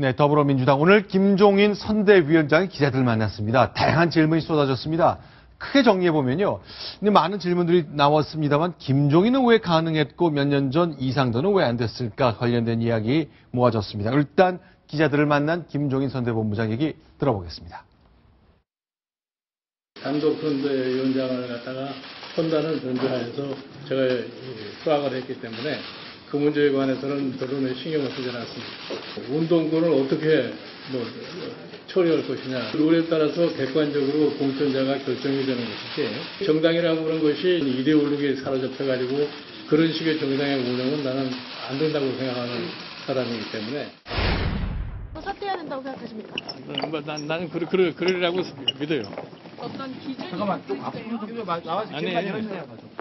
네, 더불어민주당 오늘 김종인 선대위원장이 기자들 만났습니다. 다양한 질문이 쏟아졌습니다. 크게 정리해 보면요. 근데 많은 질문들이 나왔습니다만 김종인은 왜 가능했고 몇 년 전 이상도는 왜 안 됐을까 관련된 이야기 모아졌습니다. 일단 기자들을 만난 김종인 선대본부장 얘기 들어보겠습니다. 단독 선대위원장을 갖다가 선단을 전제하여서 제가 수락을 했기 때문에 그 문제에 관해서는 별로는 신경을 쓰지 않았습니다. 운동권을 어떻게 뭐 처리할 것이냐 룰에 따라서 객관적으로 공천자가 결정이 되는 것이지 정당이라고 하는 것이 이데올로기에 사로잡혀가지고 그런 식의 정당의 운영은 나는 안 된다고 생각하는 사람이기 때문에 사퇴해야 된다고 생각하십니까? 뭐 난, 나는 그러, 그러, 그러리라고 믿어요. 어떤 기준이 잠깐만 좀 앞으로 좀 나와서 아니, 지금까지 아니.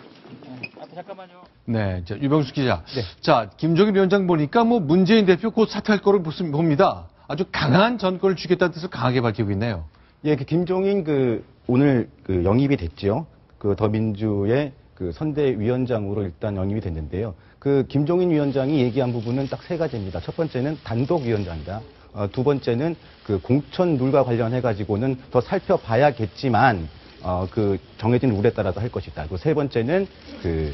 앞에 잠깐만요. 네, 자, 유병수 기자. 자, 김종인 위원장 보니까 뭐 문재인 대표 곧 사퇴할 거를 봅니다. 아주 강한 전권을 주겠다는 뜻을 강하게 밝히고 있네요. 예, 그 김종인 그 오늘 그 영입이 됐죠. 그 더민주의 그 선대위원장으로 일단 영입이 됐는데요. 그 김종인 위원장이 얘기한 부분은 딱 세 가지입니다. 첫 번째는 단독 위원장이다. 어, 두 번째는 그 공천 룰과 관련해 가지고는 더 살펴봐야겠지만 어, 그 정해진 룰에 따라서 할 것이다. 그리고 세 번째는 그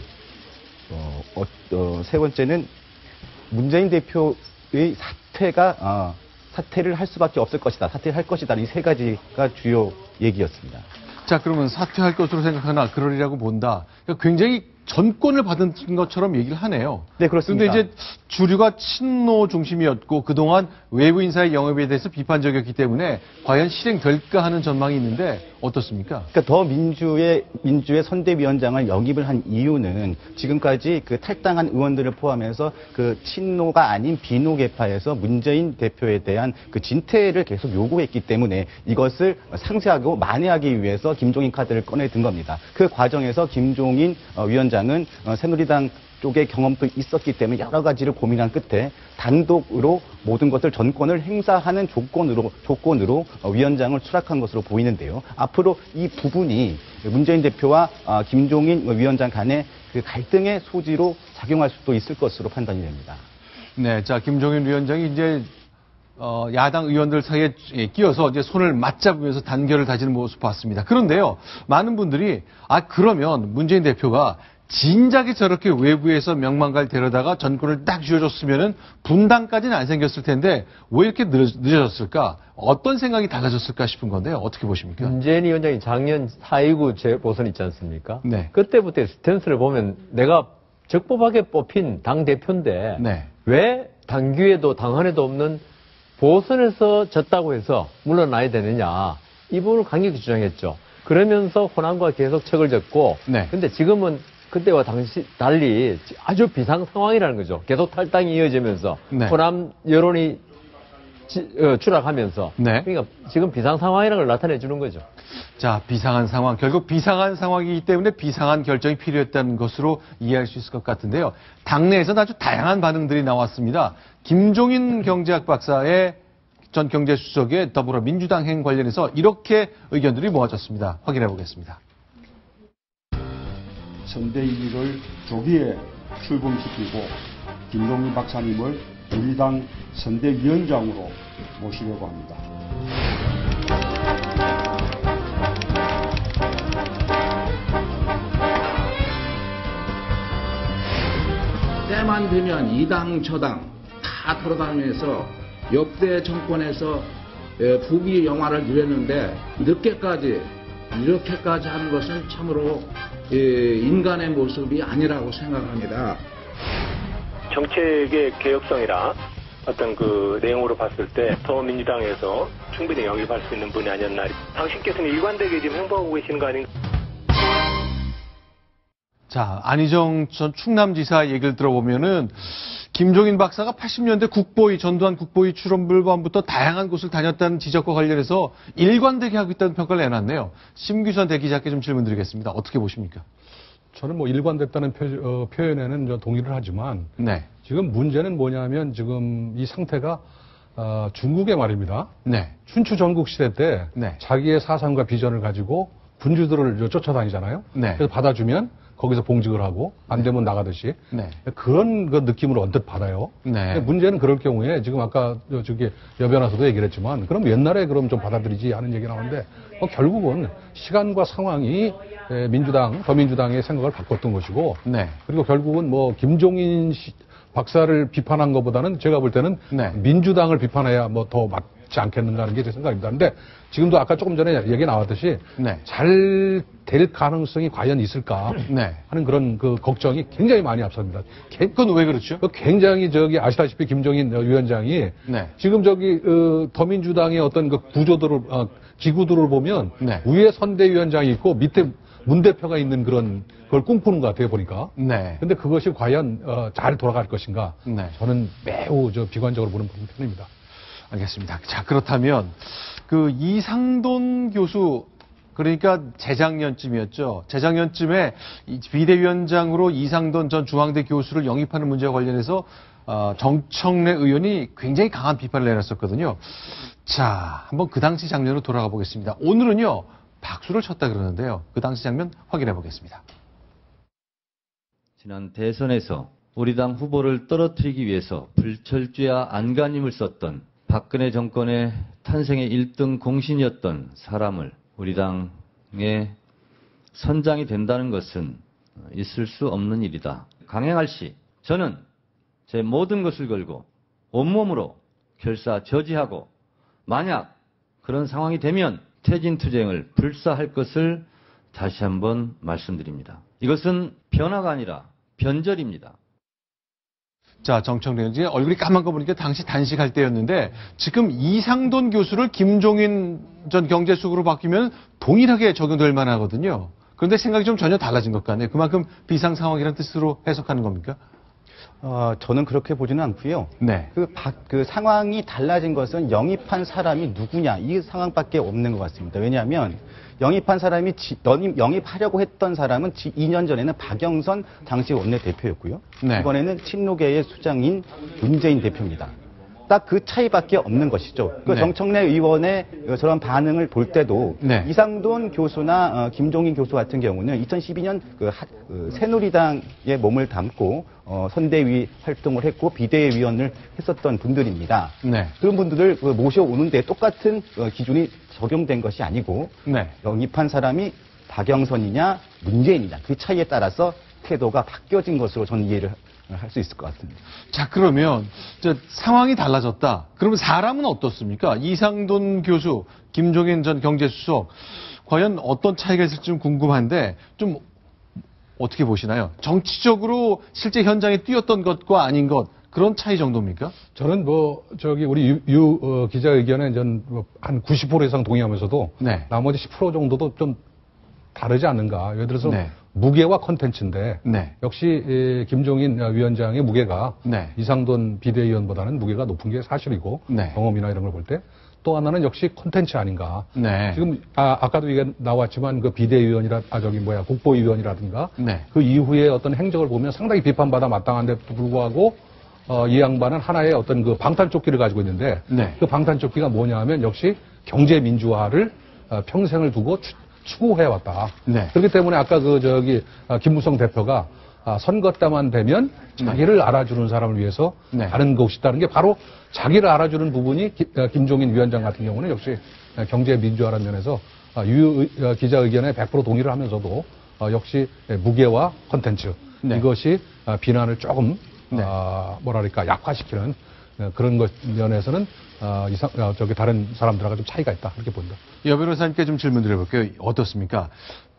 어, 어, 어, 세 번째는 문재인 대표의 사퇴가 어, 사퇴를 할 수밖에 없을 것이다. 사퇴를 할 것이다. 이 세 가지가 주요 얘기였습니다. 자, 그러면 사퇴할 것으로 생각하나 그러리라고 본다. 그러니까 굉장히 전권을 받은 것처럼 얘기를 하네요. 네, 그렇습니다. 그런데 이제 주류가 친노 중심이었고 그동안 외부 인사의 영입에 대해서 비판적이었기 때문에 과연 실행될까 하는 전망이 있는데 어떻습니까? 그러니까 더 민주의 민주의 선대위원장을 영입을 한 이유는 지금까지 그 탈당한 의원들을 포함해서 그 친노가 아닌 비노 계파에서 문재인 대표에 대한 그 진퇴를 계속 요구했기 때문에 이것을 상쇄하고 만회하기 위해서 김종인 카드를 꺼내 든 겁니다. 그 과정에서 김종인 어, 위원장은 어, 새누리당 쪽의 경험도 있었기 때문에 여러 가지를 고민한 끝에 단독으로 모든 것을 전권을 행사하는 조건으로 조건으로 어, 위원장을 수락한 것으로 보이는데요. 앞으로 이 부분이 문재인 대표와 아, 김종인 위원장 간의 그 갈등의 소지로 작용할 수도 있을 것으로 판단이 됩니다. 네, 자 김종인 위원장이 이제 어, 야당 의원들 사이에 예, 끼어서 이제 손을 맞잡으면서 단결을 다지는 모습 봤습니다. 그런데요, 많은 분들이 아 그러면 문재인 대표가 진작에 저렇게 외부에서 명망가를 데려다가 전권을 딱 쥐어줬으면은 분당까지는 안 생겼을 텐데 왜 이렇게 늦어, 늦어졌을까? 어떤 생각이 달라졌을까 싶은 건데요. 어떻게 보십니까? 문재인 위원장이 작년 4.29 재보선 있지 않습니까? 네. 그때부터 스탠스를 보면 내가 적법하게 뽑힌 당 대표인데 네. 왜 당규에도 당헌에도 없는 보선에서 졌다고 해서 물러나야 되느냐 이 부분을 강력히 주장했죠. 그러면서 호남과 계속 척을 졌고 네. 근데 지금은 그때와 당시 달리 아주 비상 상황이라는 거죠. 계속 탈당이 이어지면서 네. 호남 여론이 지- 어, 추락하면서 네. 그러니까 지금 비상 상황이라는 걸 나타내 주는 거죠. 자, 비상한 상황. 결국 비상한 상황이기 때문에 비상한 결정이 필요했다는 것으로 이해할 수 있을 것 같은데요. 당내에서는 아주 다양한 반응들이 나왔습니다. 김종인 경제학 박사의 전 경제수석의 더불어민주당 행 관련해서 이렇게 의견들이 모아졌습니다. 확인해 보겠습니다. 선대위를 조기에 출범시키고 김동민 박사님을 우리 당 선대위원장으로 모시려고 합니다. 때만 되면 이당 저당 다 돌아다니면서 역대 정권에서 에, 부귀 영화를 누렸는데 늦게까지 이렇게까지 하는 것은 참으로 에, 인간의 모습이 아니라고 생각합니다. 정책의 개혁성이라 어떤 그 내용으로 봤을 때 더 민주당에서 충분히 영입할 수 있는 분이 아니었나. 당신께서는 일관되게 지금 행보하고 계시는 거 아닌가? 자, 안희정 전 충남지사 얘기를 들어보면은 김종인 박사가 80년대 국보위, 전두환 국보위 출원불반부터 다양한 곳을 다녔다는 지적과 관련해서 일관되게 하고 있다는 평가를 내놨네요. 심규선 대기자께 좀 질문 드리겠습니다. 어떻게 보십니까? 저는 뭐 일관됐다는 표, 어, 표현에는 저 동의를 하지만 네. 지금 문제는 뭐냐면 지금 이 상태가 어, 중국의 말입니다. 네. 춘추 전국 시대 때 네. 자기의 사상과 비전을 가지고 군주들을 저 쫓아다니잖아요. 네. 그래서 받아주면 거기서 봉직을 하고 안 되면 나가듯이 네. 그런 그 느낌을 언뜻 받아요. 네. 문제는 그럴 경우에 지금 아까 저- 저기 여변호사도 얘기를 했지만 그럼 옛날에 그럼 좀 받아들이지 하는 얘기 나오는데 뭐 결국은 시간과 상황이 에, 민주당 더민주당의 생각을 바꿨던 것이고 네. 그리고 결국은 뭐 김종인 씨- 박사를 비판한 것보다는 제가 볼 때는 네. 민주당을 비판해야 뭐 더 맞 지 않겠는가 하는 게 제 생각입니다. 근데 지금도 아까 조금 전에 얘기 나왔듯이 네. 잘될 가능성이 과연 있을까 네. 하는 그런 그 걱정이 굉장히 많이 앞섭니다. 개- 그건 왜 그렇죠? 그 굉장히 저기 아시다시피 김종인 위원장이 네. 지금 저기 어, 더민주당의 어떤 그 구조들을 어, 기구들을 보면 네. 위에 선대위원장이 있고 밑에 문 대표가 있는 그런 그걸 꿈꾸는 것 같아요 보니까. 네. 근데 그것이 과연 어, 잘 돌아갈 것인가? 네. 저는 매우 저 비관적으로 보는 편입니다. 알겠습니다. 자, 그렇다면 그 이상돈 교수 그러니까 재작년쯤이었죠. 재작년쯤에 이 비대위원장으로 이상돈 전 중앙대 교수를 영입하는 문제와 관련해서 어, 정청래 의원이 굉장히 강한 비판을 내놨었거든요. 자, 한번 그 당시 장면으로 돌아가 보겠습니다. 오늘은요, 박수를 쳤다 그러는데요. 그 당시 장면 확인해 보겠습니다. 지난 대선에서 우리 당 후보를 떨어뜨리기 위해서 불철주야 안간힘을 썼던 박근혜 정권의 탄생의 1등 공신이었던 사람을 우리 당의 선장이 된다는 것은 있을 수 없는 일이다. 강행할 시 저는 제 모든 것을 걸고 온몸으로 결사 저지하고 만약 그런 상황이 되면 퇴진 투쟁을 불사할 것을 다시 한번 말씀드립니다. 이것은 변화가 아니라 변절입니다. 자, 정청래 의원이 얼굴이 까만 거 보니까 당시 단식할 때였는데 지금 이상돈 교수를 김종인 전 경제수석으로 바뀌면 동일하게 적용될 만하거든요. 그런데 생각이 좀 전혀 달라진 것 같네요. 그만큼 비상 상황이라는 뜻으로 해석하는 겁니까? 어, 저는 그렇게 보지는 않고요. 네. 그, 박- 그 상황이 달라진 것은 영입한 사람이 누구냐 이 상황밖에 없는 것 같습니다. 왜냐하면 영입한 사람이 지- 영입, 영입하려고 했던 사람은 지- 2년 전에는 박영선 당시 원내대표였고요. 네. 이번에는 친노계의 수장인 문재인 대표입니다. 딱 그 차이밖에 없는 것이죠. 그 네. 정청래 의원의 저런 반응을 볼 때도 네. 이상돈 교수나 어, 김종인 교수 같은 경우는 2012년 그, 하- 그 새누리당에 몸을 담고 어, 선대위 활동을 했고 비대위원을 했었던 분들입니다. 네. 그런 분들을 그 모셔오는데 똑같은 어, 기준이 적용된 것이 아니고 네. 영입한 사람이 박영선이냐 문재인이냐 그 차이에 따라서 태도가 바뀌어진 것으로 저는 이해를 할 수 있을 것 같습니다. 자, 그러면 저 상황이 달라졌다. 그러면 사람은 어떻습니까? 이상돈 교수, 김종인 전 경제수석 과연 어떤 차이가 있을지 좀 궁금한데 좀 어떻게 보시나요? 정치적으로 실제 현장에 뛰었던 것과 아닌 것 그런 차이 정도입니까? 저는 뭐 저기 우리 유, 유, 어, 기자 의견에 전한 90% 이상 동의하면서도 네. 나머지 10% 정도도 좀 다르지 않는가. 예를 들어서 네. 무게와 컨텐츠인데 네. 역시 에, 김종인 위원장의 무게가 네. 이상돈 비대위원보다는 무게가 높은 게 사실이고 네. 경험이나 이런 걸 볼 때 또 하나는 역시 컨텐츠 아닌가. 네. 지금 아, 아까도 얘기 나왔지만 그 비대위원이라 아 저기 뭐야 국보위원이라든가 네. 그 이후에 어떤 행적을 보면 상당히 비판받아 마땅한데도 불구하고 어, 이 양반은 하나의 어떤 그 방탄조끼를 가지고 있는데 네. 그 방탄조끼가 뭐냐 하면 역시 경제 민주화를 어, 평생을 두고 추, 추구해 왔다. 네. 그렇기 때문에 아까 그 저기 아, 김무성 대표가 아, 선거 때만 되면 자기를 알아주는 사람을 위해서 네. 하는 것이 있다는 게 바로 자기를 알아주는 부분이 기- 어, 김종인 위원장 같은 경우는 역시 어, 경제 민주화라는 면에서 아, 유 의- 어, 기자 의견에 100% 동의를 하면서도 어, 역시 예, 무게와 컨텐츠 네. 이것이 아, 비난을 조금 네. 아, 뭐랄까 약화시키는 어, 그런 것 면에서는 아, 이상 어, 저기 다른 사람들하고 좀 차이가 있다 그렇게 본다. 여 변호사님께 좀 질문 드려볼게요. 어떻습니까?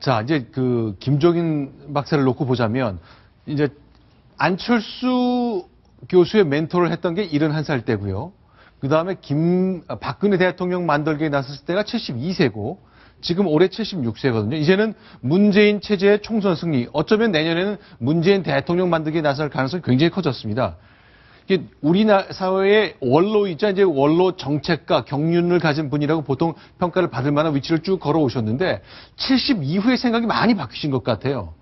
자, 이제 그 김종인 박사를 놓고 보자면 이제 안철수 교수의 멘토를 했던 게 71살 때고요. 그 다음에 김, 아, 박근혜 대통령 만들기에 나섰을 때가 72세고 지금 올해 76세거든요. 이제는 문재인 체제의 총선 승리. 어쩌면 내년에는 문재인 대통령 만들기에 나설 가능성이 굉장히 커졌습니다. 우리나라 사회의 원로이자 이제 원로 정책가 경륜을 가진 분이라고 보통 평가를 받을 만한 위치를 쭉 걸어오셨는데 70 이후의 생각이 많이 바뀌신 것 같아요.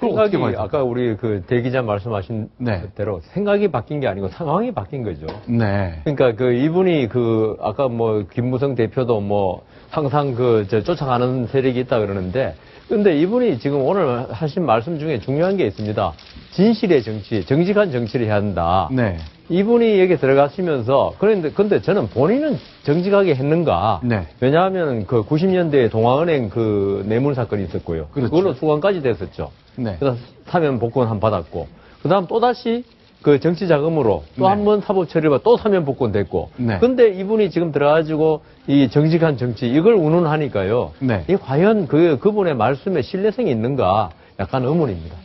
생각이 아까 우리 그 대기자 말씀하신 네. 대로 생각이 바뀐 게 아니고 상황이 바뀐 거죠. 네. 그러니까 그 이분이 그 아까 뭐 김무성 대표도 뭐 항상 그저 쫓아가는 세력이 있다 그러는데 근데 이분이 지금 오늘 하신 말씀 중에 중요한 게 있습니다. 진실의 정치, 정직한 정치를 해야 한다. 네. 이분이 여기 들어가시면서 그런데 근데 저는 본인은 정직하게 했는가? 네. 왜냐하면 그 90년대에 동아은행 그 뇌물 사건이 있었고요. 그렇죠. 걸로 수감까지 됐었죠. 네. 그래서 사면 복권 한번 받았고, 그다음 또 다시 그 정치 자금으로 또 네. 한번 사법 처리를 또 사면 복권 됐고. 네. 근데 이분이 지금 들어가지고 이 정직한 정치 이걸 운운하니까요. 네. 이 과연 그 그분의 말씀에 신뢰성이 있는가? 약간 의문입니다.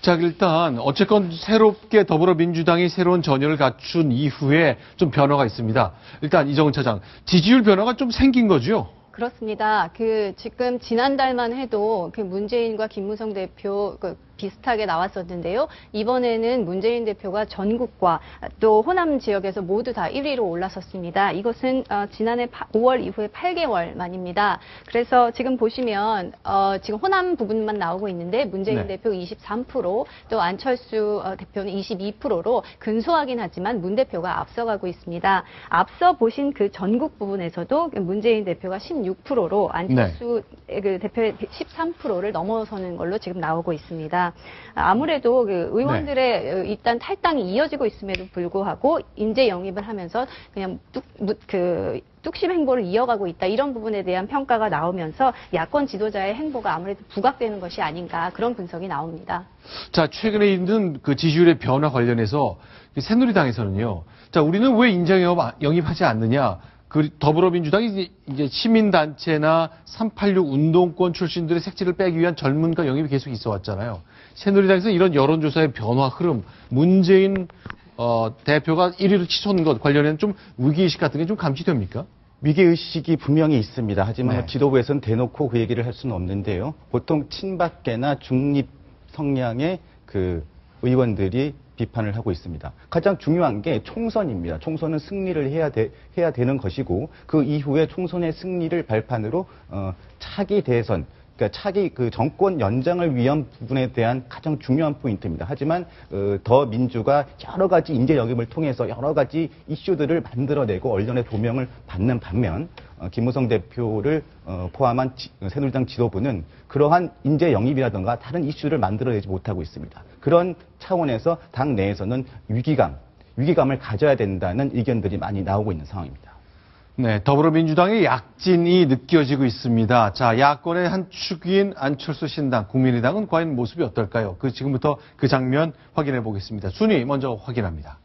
자, 일단 어쨌건 새롭게 더불어민주당이 새로운 전열을 갖춘 이후에 좀 변화가 있습니다. 일단 이정은 차장, 지지율 변화가 좀 생긴 거죠? 그렇습니다. 그 지금 지난달만 해도 그 문재인과 김무성 대표 그 비슷하게 나왔었는데요. 이번에는 문재인 대표가 전국과 또 호남 지역에서 모두 다 1위로 올라섰습니다. 이것은 어, 지난해 5월 이후에 8개월 만입니다. 그래서 지금 보시면 어, 지금 호남 부분만 나오고 있는데 문재인 네. 대표 23%, 또 안철수 어, 대표는 22%로 근소하긴 하지만 문 대표가 앞서가고 있습니다. 앞서 보신 그 전국 부분에서도 문재인 대표가 16%로 안철수 그 대표의 13%를 넘어서는 걸로 지금 나오고 있습니다. 아무래도 그 의원들의 어, 일단 탈당이 이어지고 있음에도 불구하고 인재 영입을 하면서 그냥 뚝, 무- 그 뚝심 행보를 이어가고 있다 이런 부분에 대한 평가가 나오면서 야권 지도자의 행보가 아무래도 부각되는 것이 아닌가 그런 분석이 나옵니다. 자, 최근에 있는 그 지지율의 변화 관련해서 이 새누리당에서는요. 자, 우리는 왜 영입, 영입하지 않느냐? 그 더불어민주당이 이제- 이제 시민단체나 386 운동권 출신들의 색지를 빼기 위한 젊은가 영입이 계속 있어 왔잖아요. 새누리당에서 이런 여론조사의 변화 흐름, 문재인 어, 대표가 1위로 치솟는 것 관련해는 좀 위기의식 같은 게 좀 감지됩니까? 위기의식이 분명히 있습니다. 하지만 네. 지도부에서는 대놓고 그 얘기를 할 수는 없는데요. 보통 친박계나 중립 성향의 그 의원들이 비판을 하고 있습니다. 가장 중요한 게 총선입니다. 총선은 승리를 해야 돼, 해야 되는 것이고 그 이후에 총선의 승리를 발판으로 어, 차기 대선 그러니까 차기 그 정권 연장을 위한 부분에 대한 가장 중요한 포인트입니다. 하지만 어, 더 민주가 여러 가지 인재 영입을 통해서 여러 가지 이슈들을 만들어내고 언론의 조명을 받는 반면 어, 김무성 대표를 어, 포함한 지- 새누리당 지도부는 그러한 인재 영입이라든가 다른 이슈를 만들어내지 못하고 있습니다. 그런 차원에서 당 내에서는 위기감, 위기감을 가져야 된다는 의견들이 많이 나오고 있는 상황입니다. 네, 더불어민주당의 약진이 느껴지고 있습니다. 자, 야권의 한 축인 안철수 신당, 국민의당은 과연 모습이 어떨까요? 그 지금부터 그 장면 확인해 보겠습니다. 순위 먼저 확인합니다.